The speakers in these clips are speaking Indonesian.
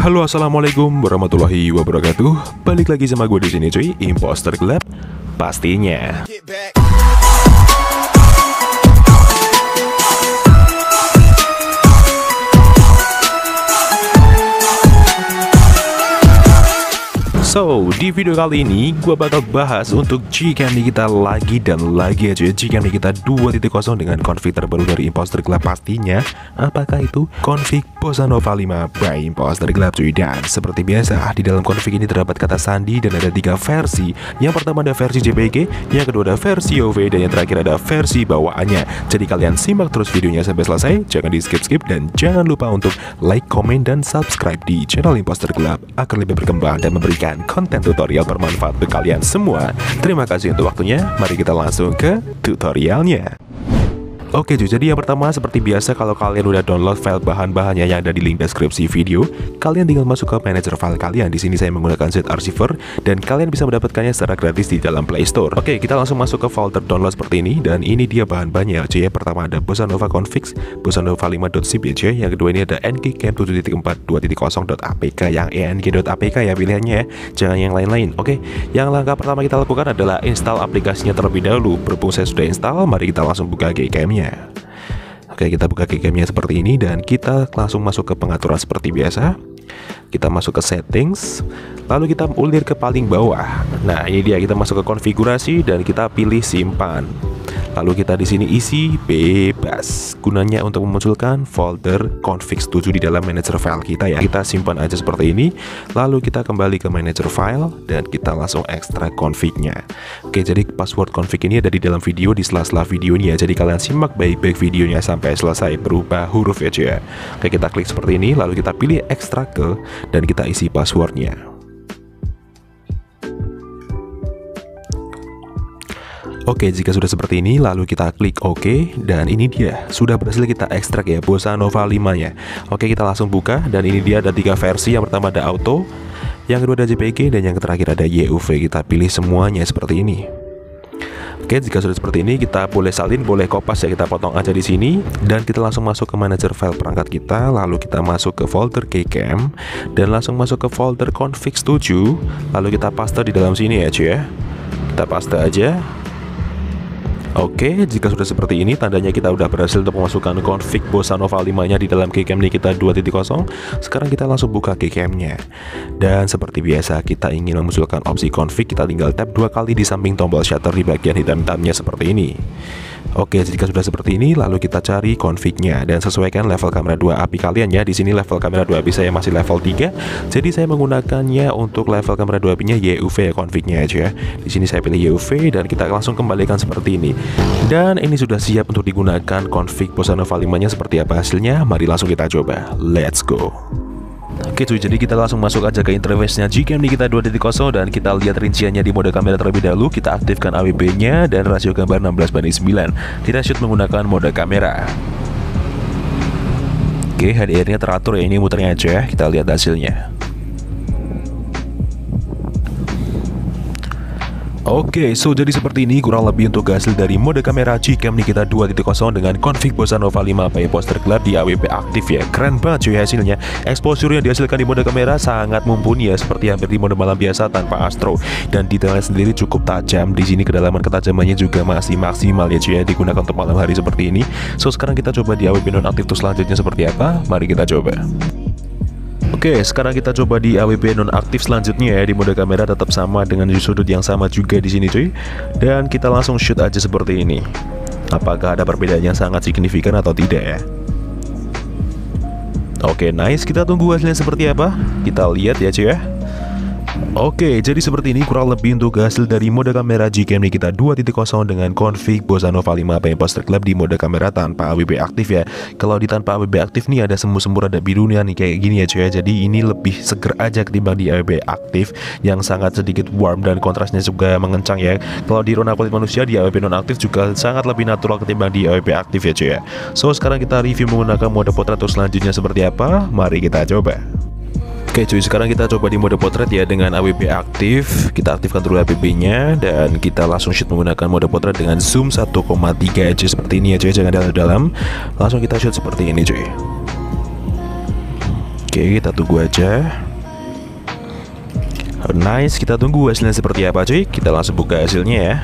Halo assalamualaikum warahmatullahi wabarakatuh. Balik lagi sama gue di sini cuy, Imposter Club pastinya. So, di video kali ini gue bakal bahas untuk Gcam kita lagi dan lagi aja Gcam kita 2.0 dengan config terbaru dari Imposter Club pastinya Apakah itu? Config Bossa Nova 5 by Imposter Club cuy Dan seperti biasa, di dalam config ini terdapat kata sandi dan ada tiga versi Yang pertama ada versi JPG, yang kedua ada versi OV, dan yang terakhir ada versi bawaannya Jadi kalian simak terus videonya sampai selesai, jangan di skip-skip Dan jangan lupa untuk like, komen, dan subscribe di channel Imposter Club Agar lebih berkembang dan memberikan konten tutorial bermanfaat untuk kalian semua. Terima kasih untuk waktunya. Mari kita langsung ke tutorialnya. Oke cuy, jadi yang pertama seperti biasa kalau kalian udah download file bahan-bahannya yang ada di link deskripsi video, kalian tinggal masuk ke manager file kalian. Di sini saya menggunakan Z Archiver dan kalian bisa mendapatkannya secara gratis di dalam Play Store. Oke, kita langsung masuk ke folder download seperti ini dan ini dia bahan-bahannya cuy. Ya. Pertama ada Bossa Nova Configs, Bossa Nova 5.zip ya. Yang kedua ini ada NGCam 7.4.2.0.apk yang ENG.apk ya pilihannya ya. Jangan yang lain-lain. Oke, yang langkah pertama kita lakukan adalah install aplikasinya terlebih dahulu. Berhubung saya sudah install, mari kita langsung buka Gcam-nya Oke kita buka gcam seperti ini dan kita langsung masuk ke pengaturan seperti biasa. Kita masuk ke settings Lalu kita ulir ke paling bawah. Nah ini dia kita masuk ke konfigurasi dan kita pilih simpan Lalu kita di sini isi bebas. Gunanya untuk memunculkan folder config 7 di dalam manager file kita ya. Kita simpan aja seperti ini. Lalu kita kembali ke manager file dan kita langsung ekstrak confignya. Oke, jadi password config ini ada di dalam video di sela-sela video ini ya. Jadi kalian simak baik-baik videonya sampai selesai berubah huruf cuy ya. Oke, kita klik seperti ini lalu kita pilih ekstrak ke dan kita isi passwordnya. Oke, jika sudah seperti ini, lalu kita klik OK, dan ini dia, sudah berhasil kita ekstrak ya, Bossa Nova 5 nya. Oke, kita langsung buka, dan ini dia ada tiga versi, yang pertama ada Auto, yang kedua ada JPG, dan yang terakhir ada YUV. Kita pilih semuanya seperti ini. Oke, jika sudah seperti ini, kita boleh salin, boleh kopas ya, kita potong aja di sini, dan kita langsung masuk ke manager file perangkat kita, lalu kita masuk ke folder Gcam, dan langsung masuk ke folder config 7, lalu kita paste di dalam sini ya cuy ya. Kita paste aja, Oke, jika sudah seperti ini, tandanya kita sudah berhasil untuk memasukkan config Bossa Nova 5-nya di dalam Gcam kita 2.0. Sekarang kita langsung buka Gcam-nya. Dan seperti biasa, kita ingin memunculkan opsi config, kita tinggal tap dua kali di samping tombol shutter di bagian hitam-hitamnya seperti ini. Oke, jika sudah seperti ini, lalu kita cari config-nya dan sesuaikan level kamera 2 API kalian ya. Di sini level kamera 2 API saya masih level 3, jadi saya menggunakannya untuk level kamera 2 API-nya YUV ya config-nya aja ya. Di sini saya pilih YUV dan kita langsung kembalikan seperti ini. Dan ini sudah siap untuk digunakan config Bossa Nova 5-nya seperti apa hasilnya? Mari langsung kita coba. Let's go. Oke cuy, jadi kita langsung masuk aja ke interface-nya Gcam di kita 2.0 dan kita lihat rinciannya di mode kamera terlebih dahulu. Kita aktifkan AWP-nya dan rasio gambar 16 banding 9. Kita shoot menggunakan mode kamera. Oke, HDR-nya teratur ya, ini muternya aja. Kita lihat hasilnya. Oke, so jadi seperti ini kurang lebih untuk hasil dari mode kamera Gcam Nikita 2.0 dengan config Bossa Nova 5 by Poster Club di AWP aktif ya. Keren banget cuy hasilnya. Exposure yang dihasilkan di mode kamera sangat mumpuni ya, seperti hampir di mode malam biasa tanpa astro. Dan detailnya sendiri cukup tajam. Di sini kedalaman ketajamannya juga masih maksimal ya cuy ya digunakan untuk malam hari seperti ini. So sekarang kita coba di AWP non aktif tuh selanjutnya seperti apa? Mari kita coba. Oke, sekarang kita coba di AWP nonaktif selanjutnya ya di mode kamera tetap sama dengan sudut yang sama juga di sini cuy. Dan kita langsung shoot aja seperti ini. Apakah ada perbedaan yang sangat signifikan atau tidak ya? Oke, nice. Kita tunggu hasilnya seperti apa. Kita lihat ya cuy ya. Oke, jadi seperti ini kurang lebih untuk hasil dari mode kamera Gcam kita 2.0 dengan config Bossa Nova 5 PM Poster Club di mode kamera tanpa AWB aktif ya. Kalau di tanpa AWB aktif nih ada semu-semu ada birunya nih kayak gini ya cuy ya. Jadi ini lebih seger aja ketimbang di AWB aktif yang sangat sedikit warm dan kontrasnya juga mengencang ya. Kalau di rona kulit manusia di AWB non aktif juga sangat lebih natural ketimbang di AWB aktif ya cuy ya. So sekarang kita review menggunakan mode potret selanjutnya seperti apa? Mari kita coba. Oke cuy sekarang kita coba di mode potret ya dengan AWP aktif Kita aktifkan dulu AWP nya Dan kita langsung shoot menggunakan mode potret dengan zoom 1,3 aja seperti ini ya cuy Jangan dalam-dalam Langsung kita shoot seperti ini cuy Oke, kita tunggu aja. Nice, kita tunggu hasilnya seperti apa cuy. Kita langsung buka hasilnya ya.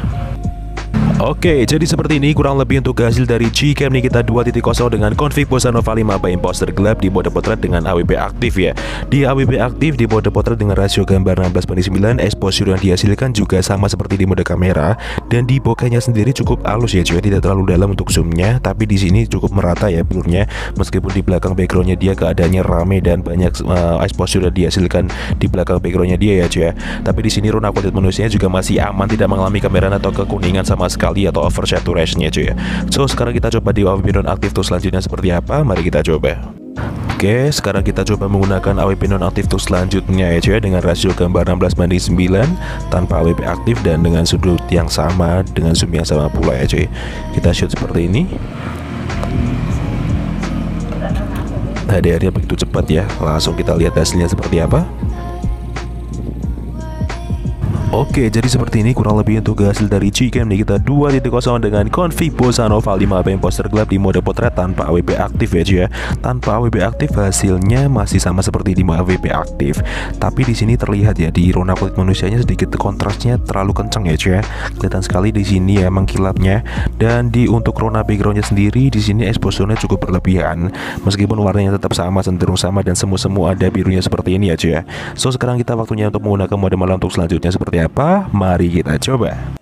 Oke, jadi seperti ini kurang lebih untuk hasil dari Gcam. Nikita 2.0 dengan config Nova 5 by imposter gelap di mode potret dengan AWP aktif ya. Di AWP aktif di mode potret dengan rasio gambar 16 banding 9, exposure yang dihasilkan juga sama seperti di mode kamera. Dan di bokehnya sendiri cukup halus ya cuy, tidak terlalu dalam untuk zoomnya, tapi di sini cukup merata ya blurnya. Meskipun di belakang backgroundnya dia keadaannya rame dan banyak uh, exposure yang dihasilkan di belakang backgroundnya dia ya cuy. Tapi di sini runa kulit manusianya juga masih aman tidak mengalami kamera atau kekuningan sama sekali sekali atau oversaturation-nya cuy ya. So sekarang kita coba di AWP nonaktif tuh selanjutnya seperti apa? Mari kita coba. Oke, sekarang kita coba menggunakan AWP nonaktif tuh selanjutnya ya cuy ya, dengan rasio gambar 16 banding 9 tanpa AWP aktif dan dengan sudut yang sama dengan zoom yang sama pula ya cuy. Kita shoot seperti ini. HDR-nya begitu cepat ya. Langsung kita lihat hasilnya seperti apa. Oke, jadi seperti ini kurang lebih untuk hasil dari Gcam kita 2.0 dengan config Bosa Nova 5 PM poster gelap di mode potret tanpa AWP aktif ya ya. Tanpa AWP aktif hasilnya masih sama seperti di AWP aktif. Tapi di sini terlihat ya di rona kulit manusianya sedikit kontrasnya terlalu kencang ya cuy ya. Kelihatan sekali di sini ya mengkilapnya dan di untuk rona backgroundnya sendiri di sini exposure-nya cukup berlebihan. Meskipun warnanya tetap sama cenderung sama dan semu-semu ada birunya seperti ini ya cuy ya. So sekarang kita waktunya untuk menggunakan mode malam untuk selanjutnya seperti apa? Mari kita coba.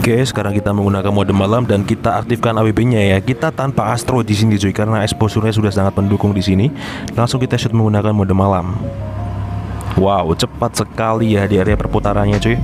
Oke, sekarang kita menggunakan mode malam dan kita aktifkan AWP-nya ya. Kita tanpa Astro di sini cuy karena exposure-nya sudah sangat mendukung di sini. Langsung kita shoot menggunakan mode malam. Wow, cepat sekali ya di area perputarannya cuy.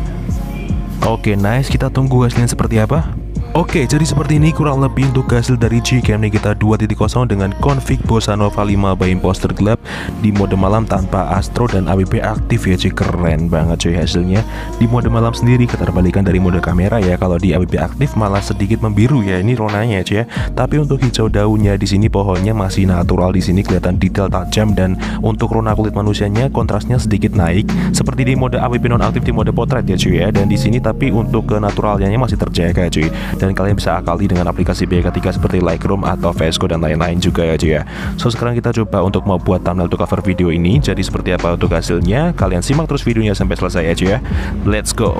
Oke, nice. Kita tunggu hasilnya seperti apa. Oke, jadi seperti ini kurang lebih untuk hasil dari Gcam kita 2.0 dengan config Bossa Nova 5 by imposter gelap di mode malam tanpa Astro dan AWP aktif ya cuy. Keren banget cuy hasilnya. Di mode malam sendiri keterbalikan dari mode kamera ya. Kalau di AWP aktif malah sedikit membiru ya. Ini ronanya cuy ya. Tapi untuk hijau daunnya di sini pohonnya masih natural di sini. Kelihatan detail tajam dan untuk rona kulit manusianya kontrasnya sedikit naik. Seperti di mode AWP non aktif di mode potret ya cuy ya. Dan di sini tapi untuk ke naturalnya masih terjaga cuy dan kalian bisa akali dengan aplikasi biaya ketiga seperti Lightroom atau Vesco dan lain-lain juga ya cuy ya. So sekarang kita coba untuk membuat thumbnail untuk cover video ini. Jadi seperti apa untuk hasilnya? Kalian simak terus videonya sampai selesai ya cuy ya. Let's go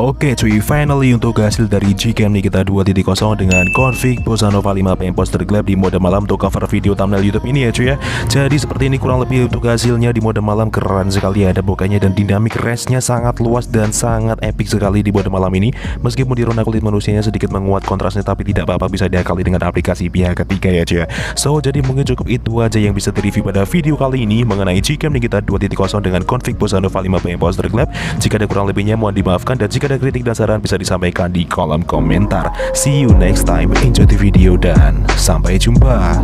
Oke cuy, finally untuk hasil dari Gcam kita 2.0 dengan config Bossa Nova 5 PM poster gelap di mode malam untuk cover video thumbnail YouTube ini ya cuy ya. Jadi seperti ini kurang lebih untuk hasilnya di mode malam keren sekali ada bokehnya dan dinamik range-nya sangat luas dan sangat epic sekali di mode malam ini. Meskipun di rona kulit manusianya sedikit menguat kontrasnya tapi tidak apa-apa bisa diakali dengan aplikasi pihak ketiga ya cuy ya. So jadi mungkin cukup itu aja yang bisa direview pada video kali ini mengenai Gcam kita 2.0 dengan config Bossa Nova 5 PM poster gelap. Jika ada kurang lebihnya mohon dimaafkan dan ada kritik dan saran bisa disampaikan di kolom komentar. See you next time, enjoy the video dan sampai jumpa.